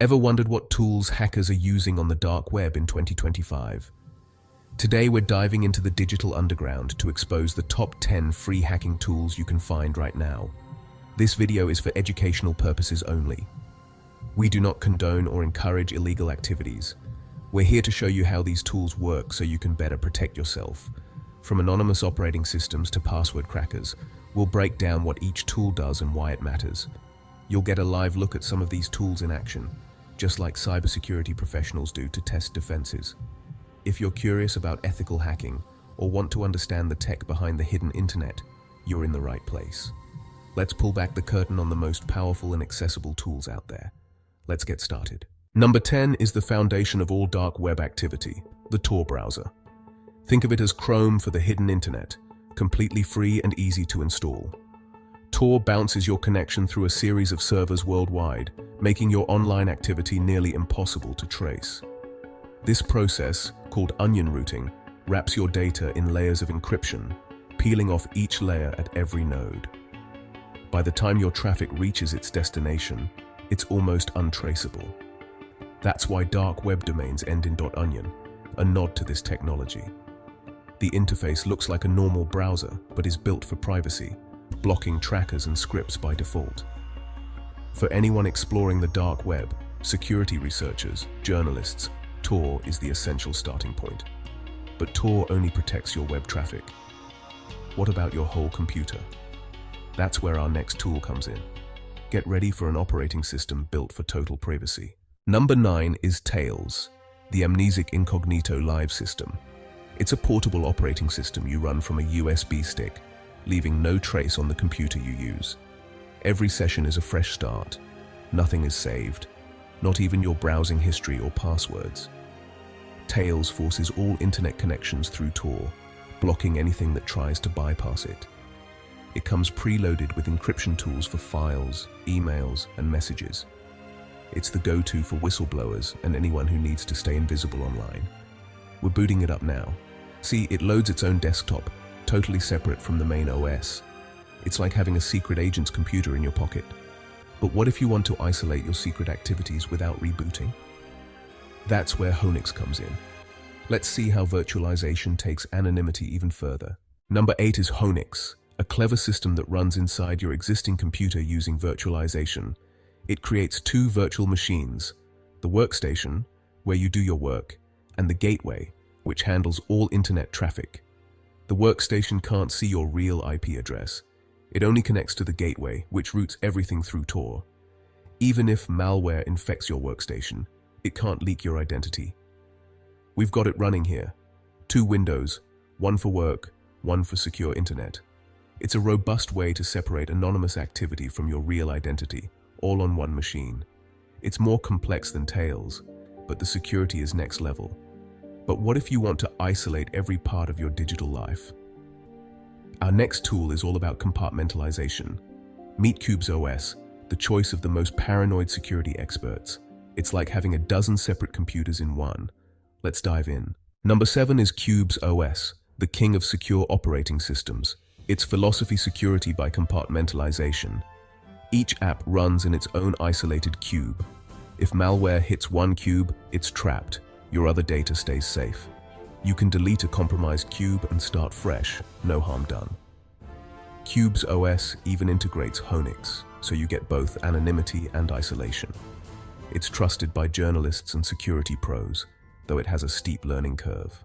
Ever wondered what tools hackers are using on the dark web in 2025? Today we're diving into the digital underground to expose the top 10 free hacking tools you can find right now. This video is for educational purposes only. We do not condone or encourage illegal activities. We're here to show you how these tools work so you can better protect yourself. From anonymous operating systems to password crackers, we'll break down what each tool does and why it matters. You'll get a live look at some of these tools in action, just like cybersecurity professionals do to test defenses. If you're curious about ethical hacking or want to understand the tech behind the hidden internet, you're in the right place. Let's pull back the curtain on the most powerful and accessible tools out there. Let's get started. Number 10 is the foundation of all dark web activity, the Tor browser. Think of it as Chrome for the hidden internet, completely free and easy to install. Tor bounces your connection through a series of servers worldwide, making your online activity nearly impossible to trace. This process, called onion routing, wraps your data in layers of encryption, peeling off each layer at every node. By the time your traffic reaches its destination, it's almost untraceable. That's why dark web domains end in .onion, a nod to this technology. The interface looks like a normal browser, but is built for privacy, blocking trackers and scripts by default. For anyone exploring the dark web, security researchers, journalists, Tor is the essential starting point. But Tor only protects your web traffic. What about your whole computer? That's where our next tool comes in. Get ready for an operating system built for total privacy. Number 9 is Tails, the Amnesic Incognito Live System. It's a portable operating system you run from a USB stick, leaving no trace on the computer you use. Every session is a fresh start. Nothing is saved, not even your browsing history or passwords. Tails forces all internet connections through Tor, blocking anything that tries to bypass it. It comes preloaded with encryption tools for files, emails, and messages. It's the go-to for whistleblowers and anyone who needs to stay invisible online. We're booting it up now. See, it loads its own desktop, totally separate from the main OS. It's like having a secret agent's computer in your pocket. But what if you want to isolate your secret activities without rebooting? That's where Whonix comes in. Let's see how virtualization takes anonymity even further. Number 8 is Whonix, a clever system that runs inside your existing computer using virtualization. It creates two virtual machines, the workstation, where you do your work, and the gateway, which handles all internet traffic. The workstation can't see your real IP address, it only connects to the gateway, which routes everything through Tor. Even if malware infects your workstation, it can't leak your identity. We've got it running here. Two windows, one for work, one for secure internet. It's a robust way to separate anonymous activity from your real identity, all on one machine. It's more complex than Tails, but the security is next level. But what if you want to isolate every part of your digital life? Our next tool is all about compartmentalization. Meet Qubes OS, the choice of the most paranoid security experts. It's like having a dozen separate computers in one. Let's dive in. Number 7 is Qubes OS, the king of secure operating systems. Its philosophy security by compartmentalization. Each app runs in its own isolated cube. If malware hits one cube, it's trapped. Your other data stays safe. You can delete a compromised cube and start fresh, no harm done. Qubes OS even integrates Whonix, so you get both anonymity and isolation. It's trusted by journalists and security pros, though it has a steep learning curve.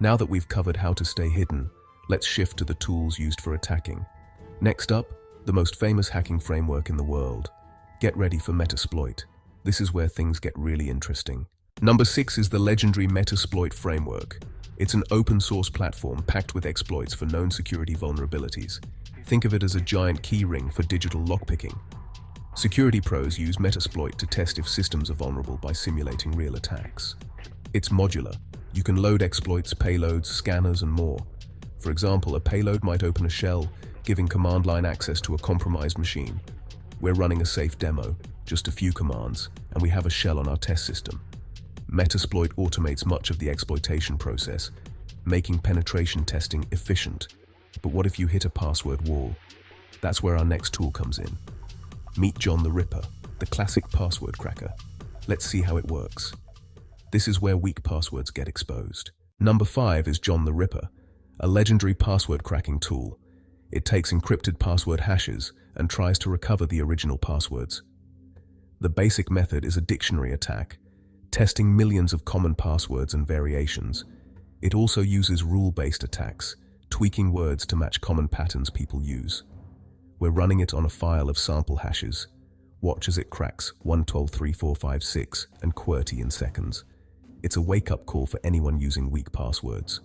Now that we've covered how to stay hidden, let's shift to the tools used for attacking. Next up, the most famous hacking framework in the world. Get ready for Metasploit. This is where things get really interesting. Number 6 is the legendary Metasploit framework. It's an open source platform packed with exploits for known security vulnerabilities. Think of it as a giant keyring for digital lockpicking. Security pros use Metasploit to test if systems are vulnerable by simulating real attacks. It's modular. You can load exploits, payloads, scanners, and more. For example, a payload might open a shell, giving command line access to a compromised machine. We're running a safe demo, just a few commands, and we have a shell on our test system. Metasploit automates much of the exploitation process, making penetration testing efficient. But what if you hit a password wall? That's where our next tool comes in. Meet John the Ripper, the classic password cracker. Let's see how it works. This is where weak passwords get exposed. Number 5 is John the Ripper, a legendary password cracking tool. It takes encrypted password hashes and tries to recover the original passwords. The basic method is a dictionary attack, testing millions of common passwords and variations. It also uses rule-based attacks, tweaking words to match common patterns people use. We're running it on a file of sample hashes. Watch as it cracks 1123456 and QWERTY in seconds. It's a wake-up call for anyone using weak passwords.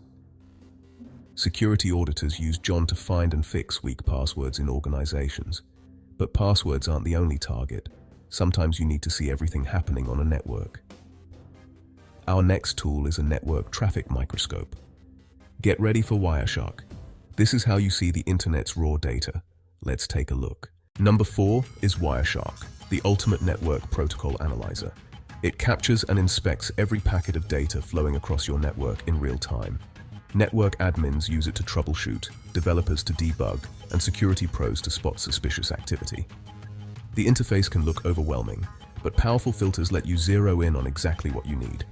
Security auditors use John to find and fix weak passwords in organizations. But passwords aren't the only target. Sometimes you need to see everything happening on a network. Our next tool is a network traffic microscope. Get ready for Wireshark. This is how you see the internet's raw data. Let's take a look. Number four is Wireshark, the ultimate network protocol analyzer. It captures and inspects every packet of data flowing across your network in real time. Network admins use it to troubleshoot, developers to debug, and security pros to spot suspicious activity. The interface can look overwhelming, but powerful filters let you zero in on exactly what you need.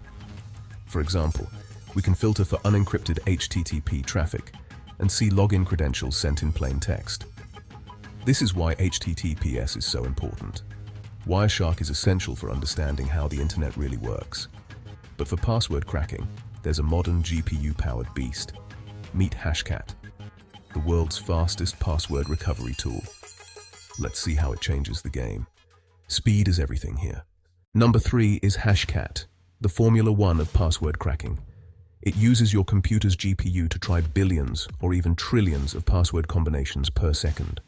For example, we can filter for unencrypted HTTP traffic and see login credentials sent in plain text. This is why HTTPS is so important. Wireshark is essential for understanding how the internet really works. But for password cracking, there's a modern GPU-powered beast. Meet Hashcat, the world's fastest password recovery tool. Let's see how it changes the game. Speed is everything here. Number three is Hashcat, the Formula One of password cracking. It uses your computer's GPU to try billions or even trillions of password combinations per second.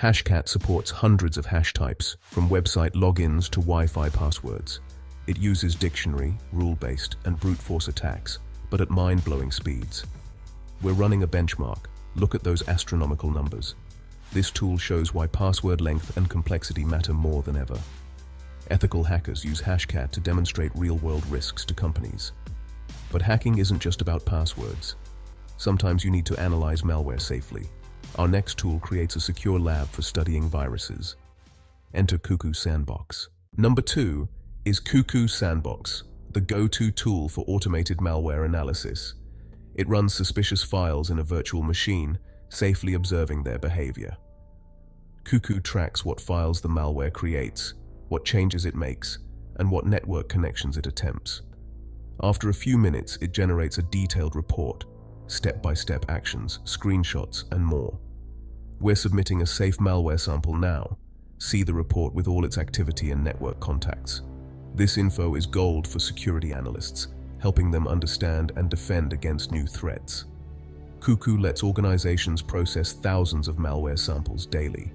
Hashcat supports hundreds of hash types, from website logins to Wi-Fi passwords. It uses dictionary, rule-based, and brute force attacks, but at mind-blowing speeds. We're running a benchmark. Look at those astronomical numbers. This tool shows why password length and complexity matter more than ever. Ethical hackers use Hashcat to demonstrate real-world risks to companies. But hacking isn't just about passwords. Sometimes you need to analyze malware safely. Our next tool creates a secure lab for studying viruses. Enter Cuckoo Sandbox. Number two is Cuckoo Sandbox, the go-to tool for automated malware analysis. It runs suspicious files in a virtual machine, safely observing their behavior. Cuckoo tracks what files the malware creates, what changes it makes, and what network connections it attempts. After a few minutes, it generates a detailed report, step-by-step -step actions, screenshots, and more. We're submitting a safe malware sample now. See the report with all its activity and network contacts. This info is gold for security analysts, helping them understand and defend against new threats. Cuckoo lets organizations process thousands of malware samples daily.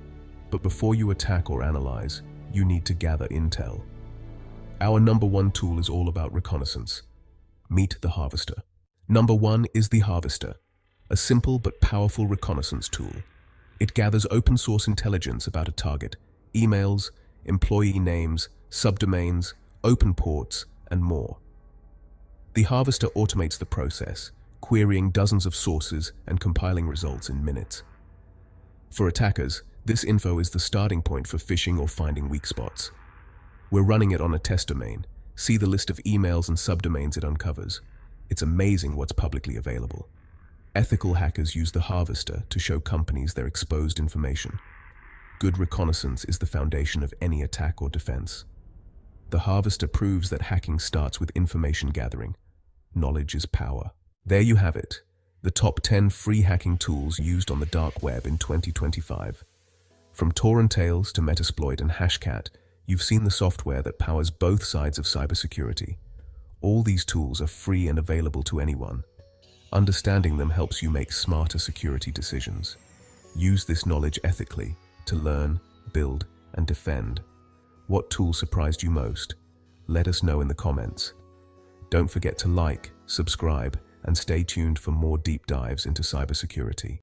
But before you attack or analyze, you need to gather intel. Our number one tool is all about reconnaissance. Meet the Harvester. Number one is the Harvester, a simple but powerful reconnaissance tool. It gathers open source intelligence about a target, emails, employee names, subdomains, open ports, and more. The Harvester automates the process, querying dozens of sources and compiling results in minutes. For attackers, this info is the starting point for phishing or finding weak spots. We're running it on a test domain, See the list of emails and subdomains it uncovers. It's amazing what's publicly available. Ethical hackers use the harvester to show companies their exposed information. Good reconnaissance is the foundation of any attack or defense. The harvester proves that hacking starts with information gathering. Knowledge is power. There you have it, the top 10 free hacking tools used on the dark web in 2025. From Tor and Tails to Metasploit and Hashcat, You've seen the software that powers both sides of cybersecurity. All these tools are free and available to anyone. Understanding them helps you make smarter security decisions. Use this knowledge ethically to learn, build, and defend. What tool surprised you most? Let us know in the comments. Don't forget to like, subscribe, and stay tuned for more deep dives into cybersecurity.